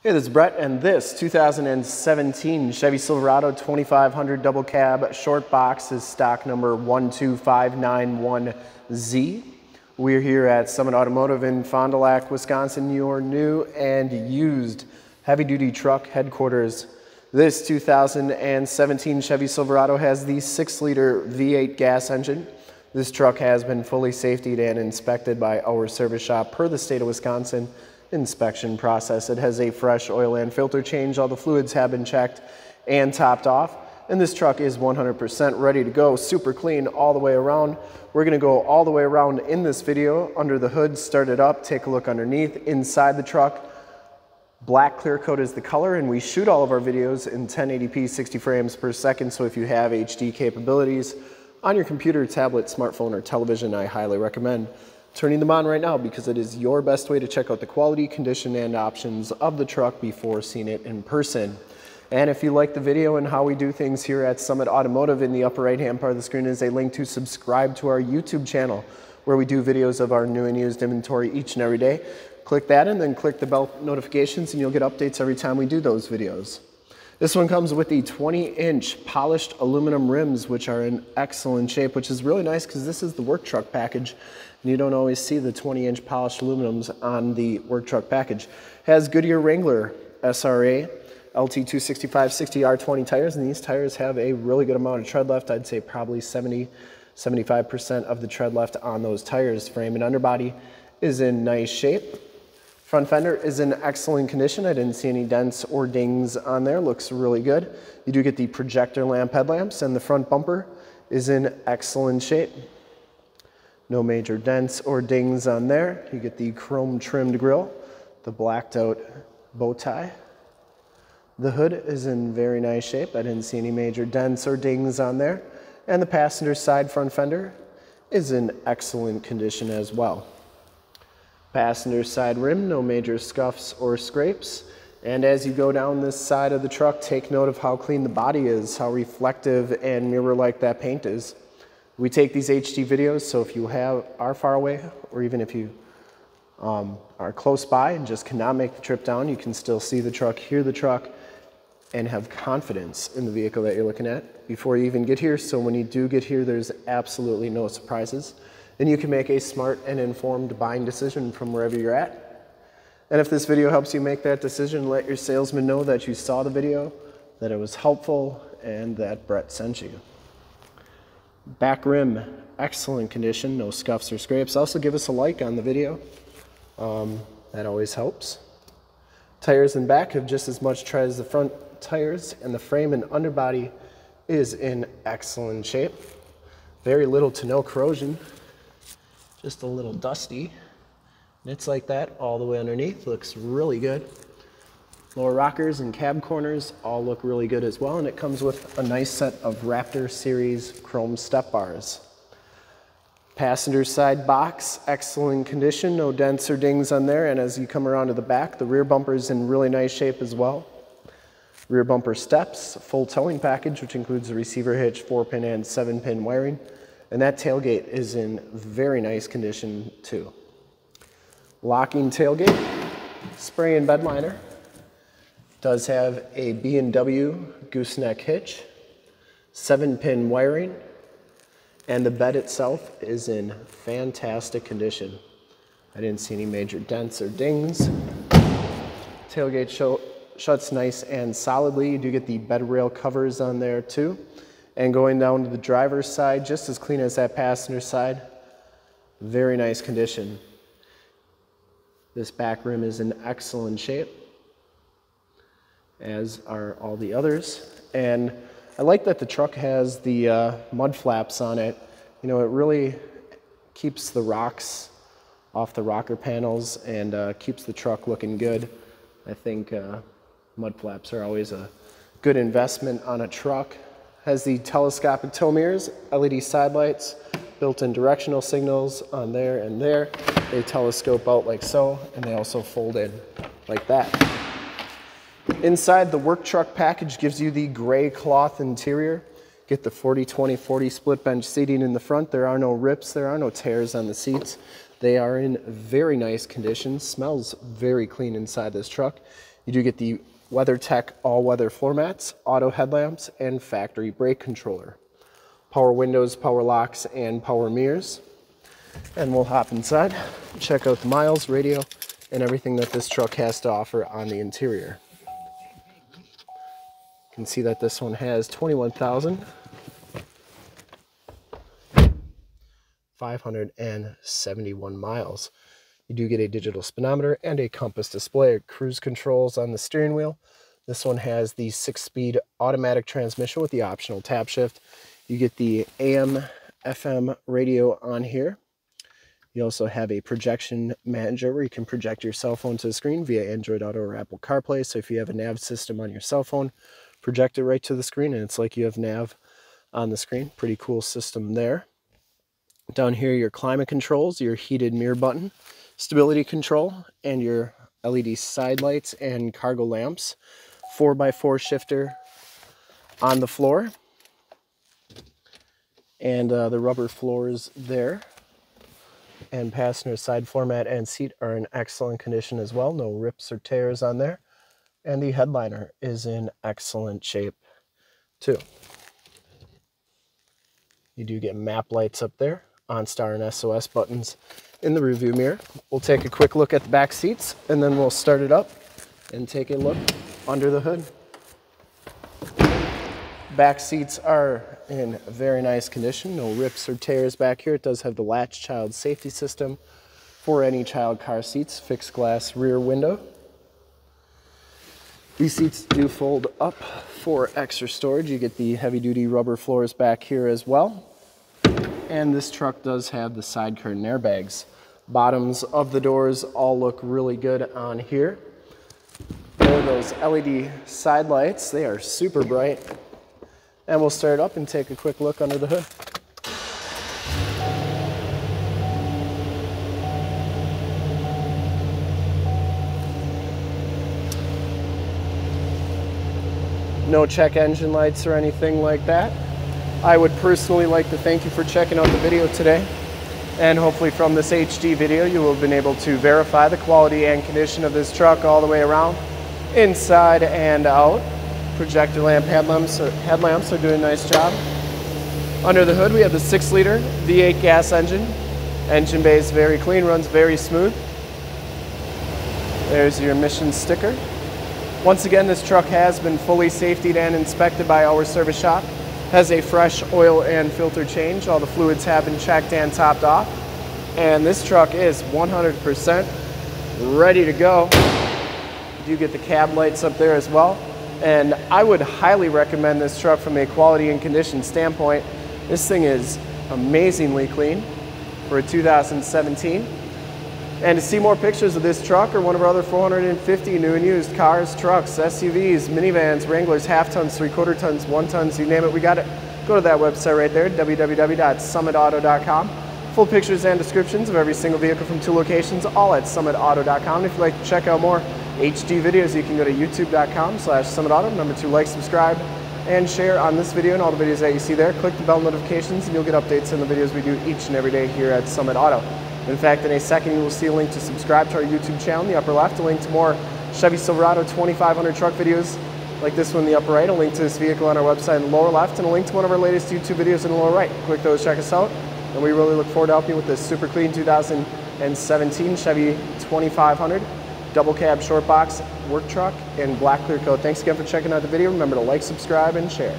Hey, this is Brett, and this 2017 Chevy Silverado 2500 double cab short box is stock number 12591Z. We're here at Summit Automotive in Fond du Lac, Wisconsin, your new and used heavy duty truck headquarters. This 2017 Chevy Silverado has the 6 liter V8 gas engine. This truck has been fully safetied and inspected by our service shop per the state of Wisconsin inspection process. It has a fresh oil and filter change. All the fluids have been checked and topped off. And this truck is 100% ready to go, super clean all the way around. We're gonna go all the way around in this video, under the hood, start it up, take a look underneath, inside the truck. Black clear coat is the color, and we shoot all of our videos in 1080p 60 frames per second, so if you have HD capabilities on your computer, tablet, smartphone, or television, I highly recommend turning them on right now because it is your best way to check out the quality, condition, and options of the truck before seeing it in person. And if you like the video and how we do things here at Summit Automotive, in the upper right hand part of the screen is a link to subscribe to our YouTube channel where we do videos of our new and used inventory each and every day. Click that and then click the bell notifications and you'll get updates every time we do those videos. This one comes with the 20 inch polished aluminum rims, which are in excellent shape, which is really nice because this is the work truck package. And you don't always see the 20 inch polished aluminums on the work truck package. Has Goodyear Wrangler SRA LT265 60R20 tires, and these tires have a really good amount of tread left. I'd say probably 70, 75% of the tread left on those tires. Frame and underbody is in nice shape. Front fender is in excellent condition. I didn't see any dents or dings on there. Looks really good. You do get the projector lamp headlamps and the front bumper is in excellent shape. No major dents or dings on there. You get the chrome trimmed grille, the blacked out bow tie. The hood is in very nice shape. I didn't see any major dents or dings on there. And the passenger side front fender is in excellent condition as well. Passenger side rim, no major scuffs or scrapes. And as you go down this side of the truck, take note of how clean the body is, how reflective and mirror-like that paint is. We take these HD videos, so if you have are far away, or even if you um, are close by and just cannot make the trip down, you can still see the truck, hear the truck, and have confidence in the vehicle that you're looking at before you even get here. So when you do get here, there's absolutely no surprises then you can make a smart and informed buying decision from wherever you're at. And if this video helps you make that decision, let your salesman know that you saw the video, that it was helpful, and that Brett sent you. Back rim, excellent condition, no scuffs or scrapes. Also give us a like on the video. Um, that always helps. Tires in back have just as much tread as the front tires, and the frame and underbody is in excellent shape. Very little to no corrosion just a little dusty. And it's like that all the way underneath, looks really good. Lower rockers and cab corners all look really good as well, and it comes with a nice set of Raptor Series chrome step bars. Passenger side box, excellent condition, no dents or dings on there, and as you come around to the back, the rear bumper is in really nice shape as well. Rear bumper steps, full towing package, which includes the receiver hitch, 4-pin and 7-pin wiring. And that tailgate is in very nice condition too. Locking tailgate, spray and bed liner. Does have a B&W gooseneck hitch, seven pin wiring, and the bed itself is in fantastic condition. I didn't see any major dents or dings. Tailgate shuts nice and solidly. You do get the bed rail covers on there too. And going down to the driver's side, just as clean as that passenger side. Very nice condition. This back rim is in excellent shape, as are all the others. And I like that the truck has the uh, mud flaps on it. You know, it really keeps the rocks off the rocker panels and uh, keeps the truck looking good. I think uh, mud flaps are always a good investment on a truck. Has the telescopic tow mirrors, LED side lights, built-in directional signals on there and there. They telescope out like so, and they also fold in like that. Inside, the work truck package gives you the gray cloth interior. Get the 40-20-40 split bench seating in the front. There are no rips, there are no tears on the seats. They are in very nice condition. Smells very clean inside this truck. You do get the WeatherTech all-weather floor mats, auto headlamps, and factory brake controller. Power windows, power locks, and power mirrors. And we'll hop inside, check out the miles, radio, and everything that this truck has to offer on the interior. You can see that this one has 21,000 571 miles. You do get a digital speedometer and a compass display, cruise controls on the steering wheel. This one has the six-speed automatic transmission with the optional tap shift. You get the AM, FM radio on here. You also have a projection manager where you can project your cell phone to the screen via Android Auto or Apple CarPlay. So if you have a nav system on your cell phone, project it right to the screen and it's like you have nav on the screen. Pretty cool system there. Down here, your climate controls, your heated mirror button, stability control, and your LED side lights and cargo lamps. 4x4 shifter on the floor. And uh, the rubber floors there. And passenger side floor mat and seat are in excellent condition as well. No rips or tears on there. And the headliner is in excellent shape too. You do get map lights up there OnStar and SOS buttons in the rearview mirror. We'll take a quick look at the back seats and then we'll start it up and take a look under the hood. Back seats are in very nice condition, no rips or tears back here. It does have the latch child safety system for any child car seats, fixed glass rear window. These seats do fold up for extra storage. You get the heavy duty rubber floors back here as well. And this truck does have the side curtain airbags. Bottoms of the doors all look really good on here. There are those LED side lights. They are super bright. And we'll start up and take a quick look under the hood. No check engine lights or anything like that. I would personally like to thank you for checking out the video today. And hopefully from this HD video, you will have been able to verify the quality and condition of this truck all the way around, inside and out. Projector lamp headlamps are, headlamps are doing a nice job. Under the hood, we have the six liter V8 gas engine. Engine bay is very clean, runs very smooth. There's your emission sticker. Once again, this truck has been fully safetied and inspected by our service shop has a fresh oil and filter change. All the fluids have been checked and topped off. And this truck is 100% ready to go. You do get the cab lights up there as well. And I would highly recommend this truck from a quality and condition standpoint. This thing is amazingly clean for a 2017. And to see more pictures of this truck or one of our other 450 new and used cars, trucks, SUVs, minivans, Wranglers, half tons, three quarter tons, one tons, you name it, we got it. Go to that website right there, www.summitauto.com. Full pictures and descriptions of every single vehicle from two locations, all at summitauto.com. If you'd like to check out more HD videos, you can go to youtube.com slash summitauto. Number two, like, subscribe, and share on this video and all the videos that you see there. Click the bell notifications and you'll get updates on the videos we do each and every day here at Summit Auto. In fact, in a second, you will see a link to subscribe to our YouTube channel in the upper left, a link to more Chevy Silverado 2500 truck videos like this one in the upper right, a link to this vehicle on our website in the lower left, and a link to one of our latest YouTube videos in the lower right. Click those, check us out, and we really look forward to helping you with this super clean 2017 Chevy 2500 double cab short box work truck in black clear coat. Thanks again for checking out the video. Remember to like, subscribe, and share.